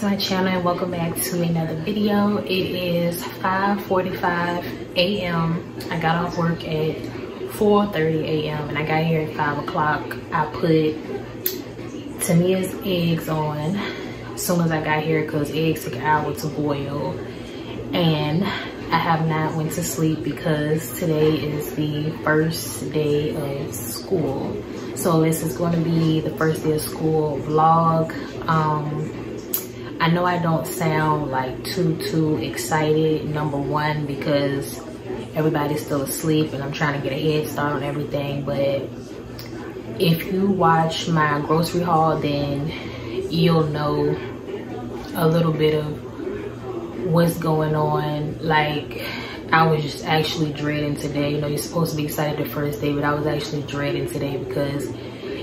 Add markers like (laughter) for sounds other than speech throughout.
to my channel and welcome back to another video. It is 5:45 a.m i got off work at 4:30 a.m and i got here at 5 o'clock. I put tamia's eggs on. As soon as i got here because eggs take an hour to boil. And i have not went to sleep because today is the first day of school. So this is going to be the first day of school vlog. Um, I know I don't sound like too, too excited, number one, because everybody's still asleep and I'm trying to get a head start on everything. But if you watch my grocery haul, then you'll know a little bit of what's going on. Like, I was just actually dreading today. You know, you're supposed to be excited the first day, but I was actually dreading today because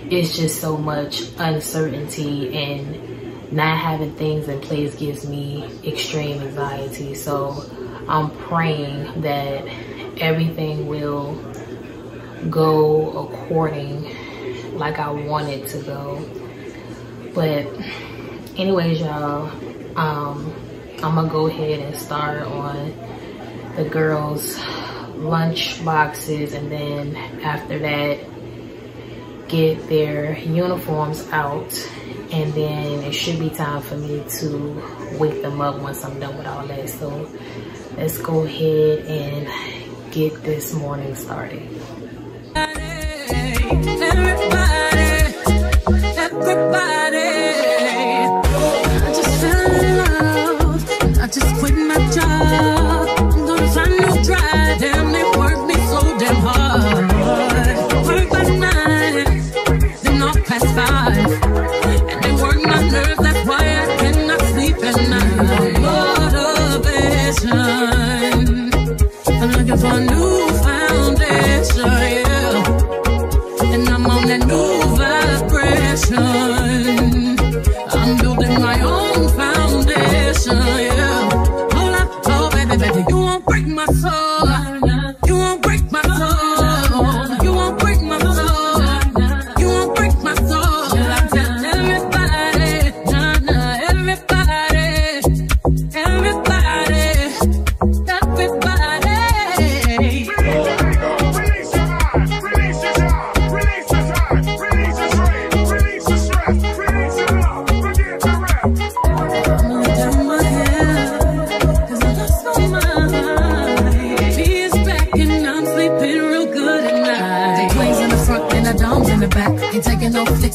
it's just so much uncertainty and not having things in place gives me extreme anxiety. So I'm praying that everything will go according like I want it to go. But anyways, y'all, um, I'm gonna go ahead and start on the girls' lunch boxes and then after that get their uniforms out and then it should be time for me to wake them up once I'm done with all that. So let's go ahead and get this morning started.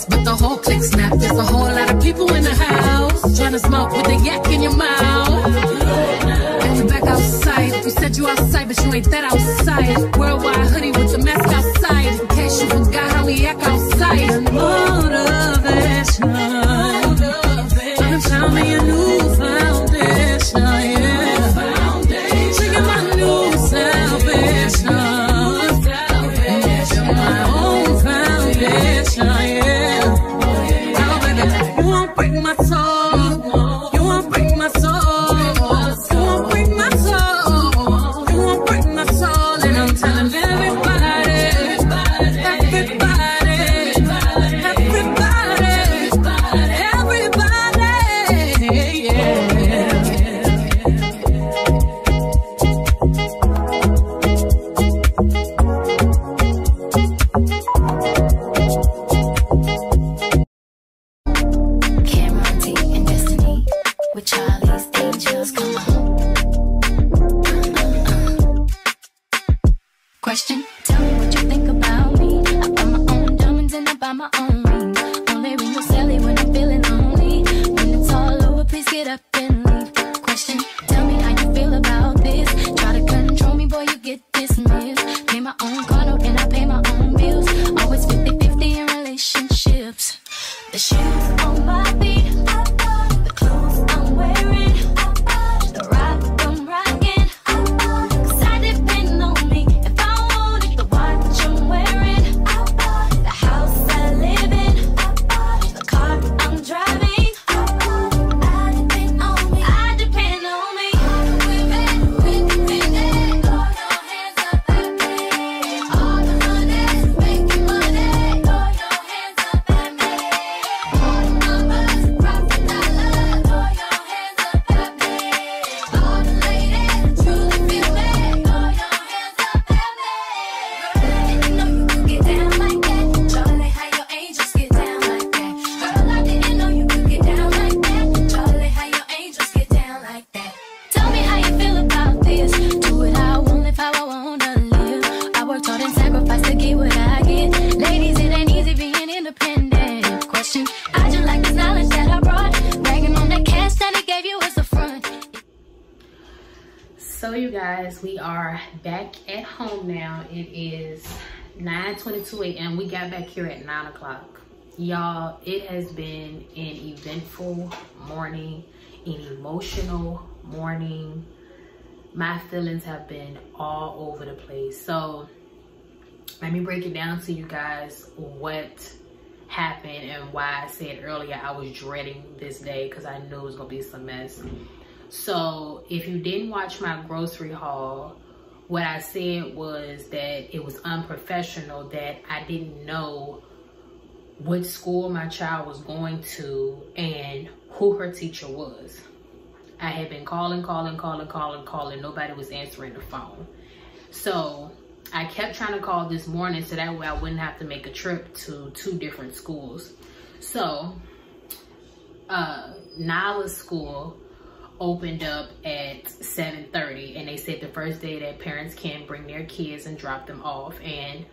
No but the whole click snap. There's a whole lot of people in the house trying to smoke with a yak in your mouth. And you back outside. You said you outside, but you ain't that outside. Worldwide hoodie my own home now. It is 9:22 a.m. We got back here at 9 o'clock. Y'all, it has been an eventful morning, an emotional morning. My feelings have been all over the place. So let me break it down to you guys what happened and why I said earlier I was dreading this day because I knew it was gonna be some mess. So if you didn't watch my grocery haul, what I said was that it was unprofessional that I didn't know what school my child was going to and who her teacher was. I had been calling, calling, calling, calling, calling. Nobody was answering the phone. So I kept trying to call this morning so that way I wouldn't have to make a trip to two different schools. So uh, Nylah's school opened up at 7.30 and they said the first day that parents can bring their kids and drop them off. And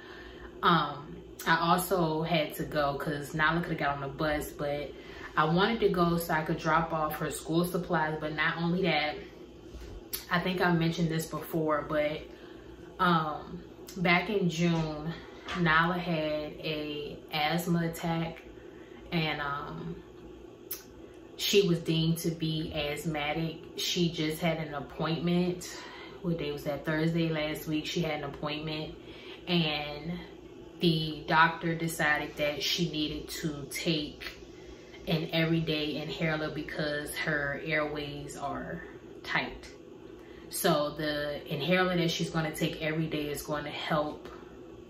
um, I also had to go because Nylah could have got on the bus, but I wanted to go so I could drop off her school supplies. But not only that, I think I mentioned this before, but um, back in June, Nylah had a asthma attack and um, she was deemed to be asthmatic. She just had an appointment. What day was that? Thursday last week. She had an appointment and the doctor decided that she needed to take an everyday inhaler because her airways are tight. So the inhaler that she's going to take every day is going to help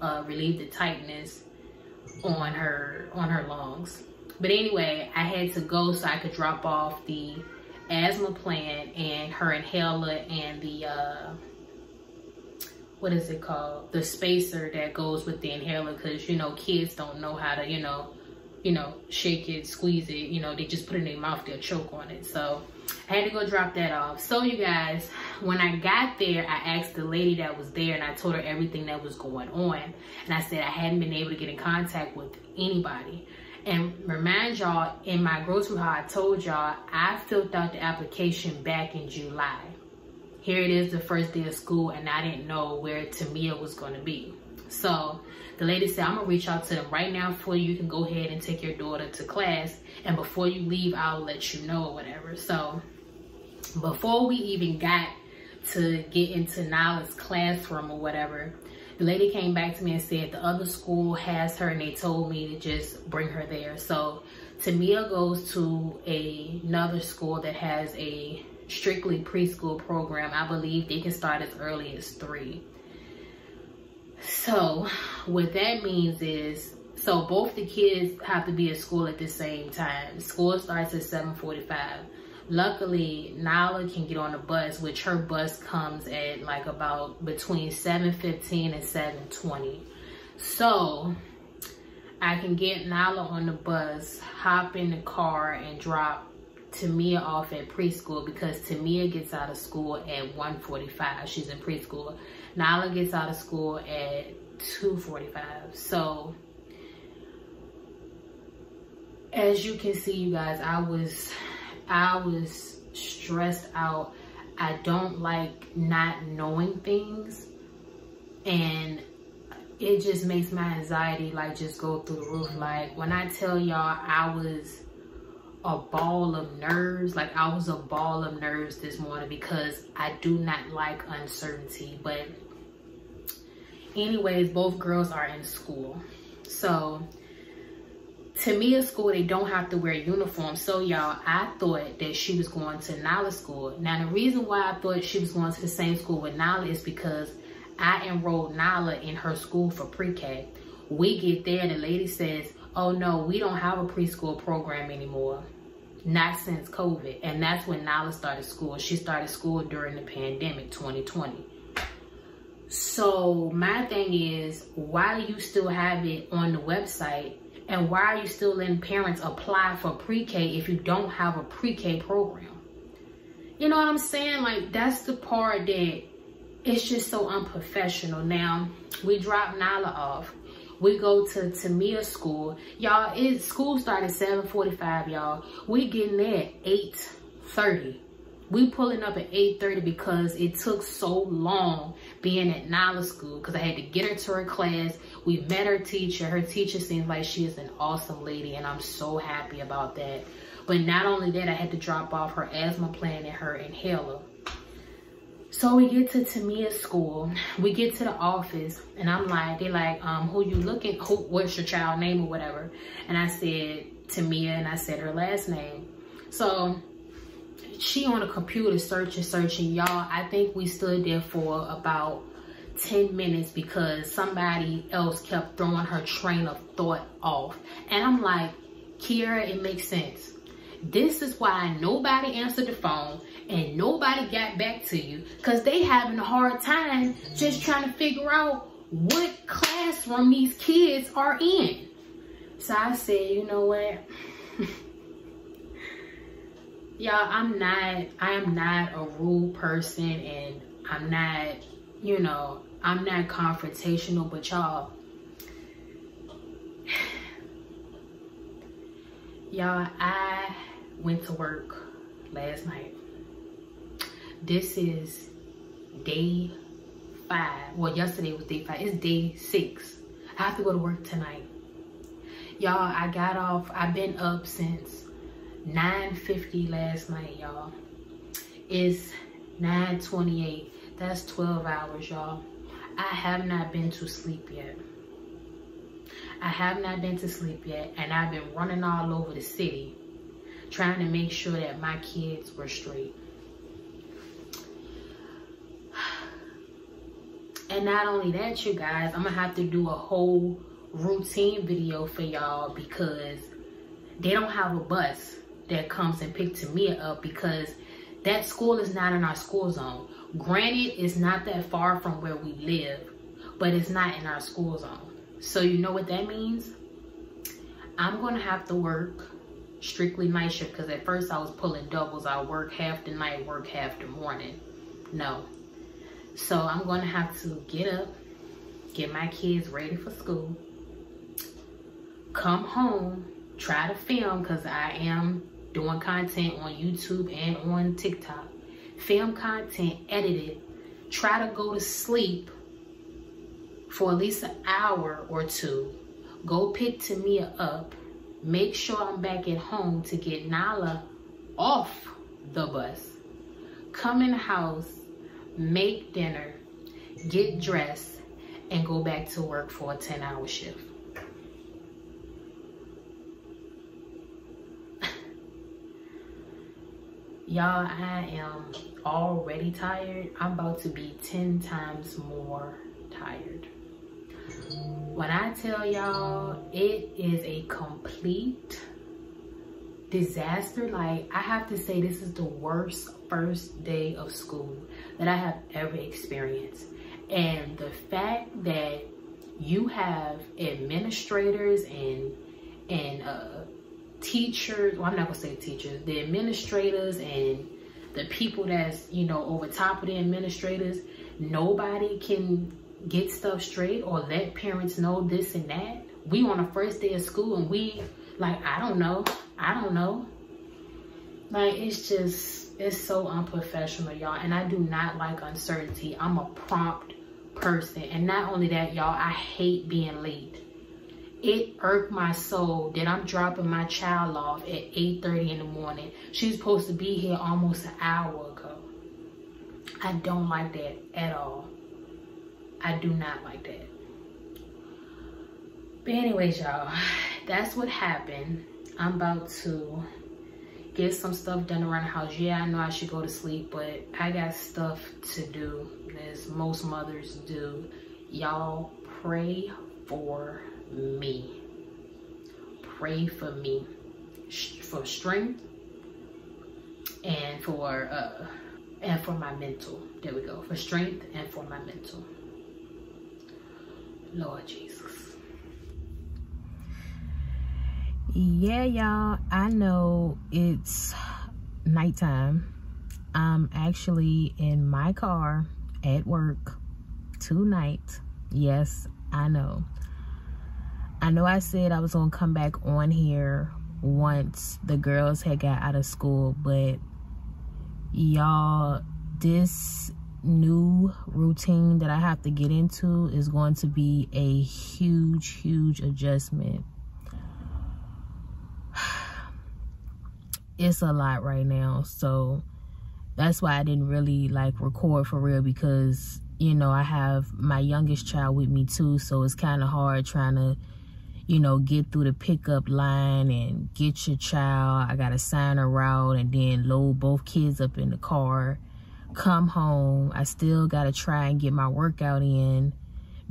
uh, relieve the tightness on her on her lungs. But anyway, I had to go so I could drop off the asthma plant and her inhaler and the uh, what is it called? The spacer that goes with the inhaler because you know kids don't know how to you know you know shake it, squeeze it. You know they just put it in their mouth, they'll choke on it. So I had to go drop that off. So you guys, when I got there, I asked the lady that was there and I told her everything that was going on. And I said I hadn't been able to get in contact with anybody. Remind y'all, in my grocery haul, I told y'all I filled out the application back in July. Here it is the first day of school and I didn't know where Tamia was going to be. So the lady said, I'm going to reach out to them right now for you. You can go ahead and take your daughter to class. And before you leave, I'll let you know or whatever. So before we even got to get into Nylah's classroom or whatever, the lady came back to me and said the other school has her and they told me to just bring her there. So Tamia goes to a, another school that has a strictly preschool program. I believe they can start as early as three. So what that means is, so both the kids have to be at school at the same time. School starts at 7.45. Luckily, Nylah can get on the bus, which her bus comes at like about between 7.15 and 7.20. So I can get Nylah on the bus, hop in the car and drop Tamia off at preschool because Tamia gets out of school at 1.45. She's in preschool. Nylah gets out of school at 2.45. So, as you can see, you guys, I was, I was stressed out. I don't like not knowing things. And it just makes my anxiety like just go through the roof. Like when I tell y'all I was a ball of nerves. Like I was a ball of nerves this morning because I do not like uncertainty. But anyways, both girls are in school. So to me at school, they don't have to wear uniforms. So y'all, I thought that she was going to Nylah school. Now the reason why I thought she was going to the same school with Nylah is because I enrolled Nylah in her school for pre-K. We get there and the lady says, oh no, we don't have a preschool program anymore. Not since COVID. And that's when Nylah started school. She started school during the pandemic, 2020. So my thing is, why do you still have it on the website? And why are you still letting parents apply for pre-K if you don't have a pre-K program? You know what I'm saying? Like, that's the part that it's just so unprofessional. Now, we drop Nylah off we go to Tamia school. Y'all, it school started 7.45, y'all. We getting there at 8.30. We pulling up at 8.30 because it took so long being at Nylah school because I had to get her to her class. We met her teacher. Her teacher seems like she is an awesome lady and I'm so happy about that. But not only that, I had to drop off her asthma plan and her inhaler. So we get to Tamia's school. We get to the office and I'm like, they're like, um, who you looking, who, what's your child name or whatever. And I said Tamia and I said her last name. So she on a computer searching, searching. Y'all, I think we stood there for about 10 minutes because somebody else kept throwing her train of thought off. And I'm like, Kiara, it makes sense. This is why nobody answered the phone and nobody got back to you because they having a hard time just trying to figure out what classroom these kids are in. So I said, you know what? (laughs) Y'all, I'm not, I am not a rude person and I'm not, you know, I'm not confrontational, but y'all, (sighs) y'all, I went to work last night. This is day five. Well, yesterday was day five. It's day six. I have to go to work tonight. Y'all, I got off. I've been up since 9.50 last night, y'all. It's 9.28. That's 12 hours, y'all. I have not been to sleep yet. I have not been to sleep yet. And I've been running all over the city trying to make sure that my kids were straight. (sighs) And not only that, you guys, I'm gonna have to do a whole routine video for y'all because they don't have a bus that comes and picks Tamia up because that school is not in our school zone. Granted, it's not that far from where we live, but it's not in our school zone. So you know what that means? I'm gonna have to work strictly night shift because at first I was pulling doubles. I work half the night, work half the morning. No, so I'm to have to get up, get my kids ready for school, come home, try to film because I am doing content on YouTube and on TikTok. Film content, edit it, try to go to sleep for at least an hour or two. Go pick Tamia up. Make sure I'm back at home to get Nylah off the bus. Come in the house, make dinner, get dressed, and go back to work for a 10 hour shift. Y'all, I am already tired. I'm about to be 10 times more tired. When I tell y'all, it is a complete disaster. Like, I have to say, this is the worst first day of school that I have ever experienced. And the fact that you have administrators and and uh, teachers, well, I'm not gonna say teachers, the administrators and the people that's, you know, over top of the administrators, nobody can get stuff straight or let parents know this and that. We on the first day of school and we, like, I don't know, I don't know. Like, it's just, it's so unprofessional, y'all. And I do not like uncertainty. I'm a prompt person. And not only that, y'all, I hate being late. It irked my soul that I'm dropping my child off at 8.30 in the morning. She's supposed to be here almost an hour ago. I don't like that at all. I do not like that. But anyways, y'all, that's what happened. I'm about to get some stuff done around the house. Yeah, I know I should go to sleep, but I got stuff to do, as most mothers do. Y'all pray for me. Pray for me. For strength and for uh and for my mental. There we go. For strength and for my mental. Lord Jesus. Yeah, y'all, I know it's nighttime. I'm actually in my car at work tonight. Yes, I know. I know I said I was going to come back on here once the girls had got out of school, but y'all this new routine that i have to get into is going to be a huge huge adjustment. (sighs) It's a lot right now so that's why i didn't really like record for real because you know i have my youngest child with me too so it's kind of hard trying to you know, get through the pickup line and get your child. I got to sign her out and then load both kids up in the car. Come home. I still got to try and get my workout in,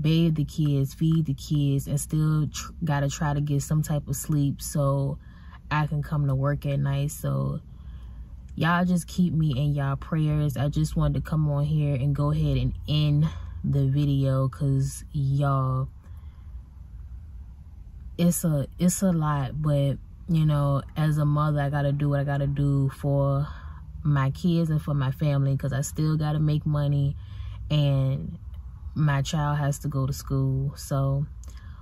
bathe the kids, feed the kids, and still got to try to get some type of sleep so I can come to work at night. So, y'all just keep me in y'all prayers. I just wanted to come on here and go ahead and end the video because y'all it's a it's a lot but you know as a mother i gotta do what i gotta do for my kids and for my family because i still gotta make money and my child has to go to school. So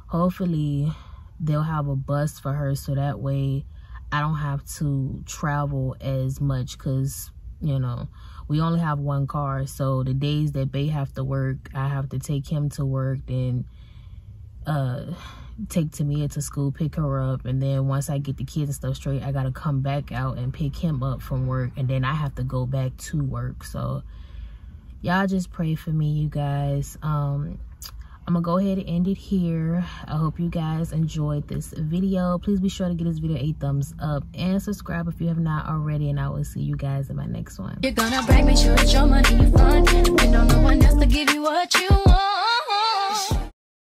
hopefully they'll have a bus for her so that way i don't have to travel as much because you know we only have one car. So the days that they have to work i have to take him to work then uh take Tamia to school, pick her up, and then once I get the kids and stuff straight, I gotta come back out and pick him up from work, and then I have to go back to work. So y'all just pray for me, you guys. Um, I'm gonna go ahead and end it here. I hope you guys enjoyed this video. Please be sure to give this video a thumbs up and subscribe if you have not already, and I will see you guys in my next one. You're gonna brag, make sure that your money you fund. Depend on no one else to give you what you want.